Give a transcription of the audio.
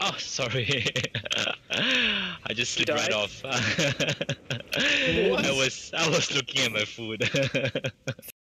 Oh, sorry. I just slipped right off. I was I was looking at my food.